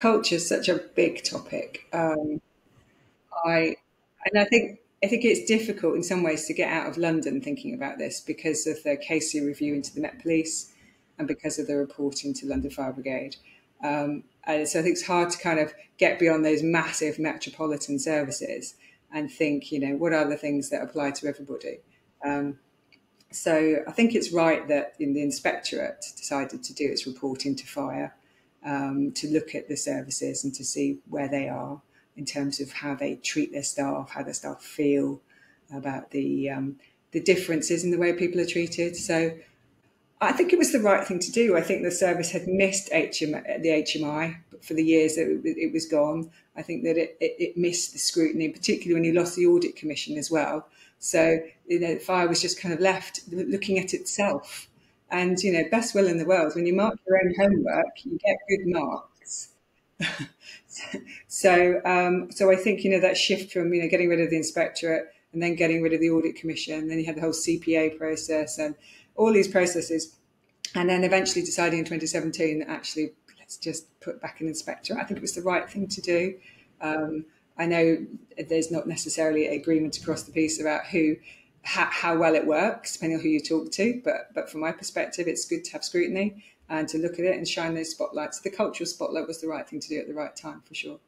culture is such a big topic. Um, I and I think I think it's difficult in some ways to get out of London thinking about this because of the Casey review into the Met Police and because of the reporting to London Fire Brigade. Um, and so I think it's hard to kind of get beyond those massive metropolitan services and think, you know, what are the things that apply to everybody? Um, so I think it's right that in the inspectorate decided to do its reporting to fire um, to look at the services and to see where they are in terms of how they treat their staff, how their staff feel about the um, the differences in the way people are treated. So I think it was the right thing to do. I think the service had missed HM, the HMI for the years that it was gone. I think that it, it, it, missed the scrutiny, particularly when you lost the audit commission as well. So you know, the fire was just kind of left looking at itself. And you know, best will in the world. When you mark your own homework, you get good marks. so, um, so I think you know that shift from you know getting rid of the inspectorate and then getting rid of the audit commission. Then you had the whole CPA process and all these processes, and then eventually deciding in 2017 that actually let's just put back an inspectorate. I think it was the right thing to do. Um, I know there's not necessarily agreement across the piece about who how, how, well it works, depending on who you talk to. But but from my perspective, it's good to have scrutiny and to look at it and shine those spotlights. The cultural spotlight was the right thing to do at the right time, for sure.